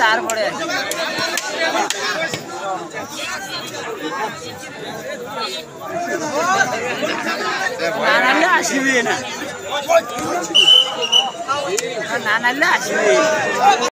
তারপরে। আসিবে না। না আসিবে।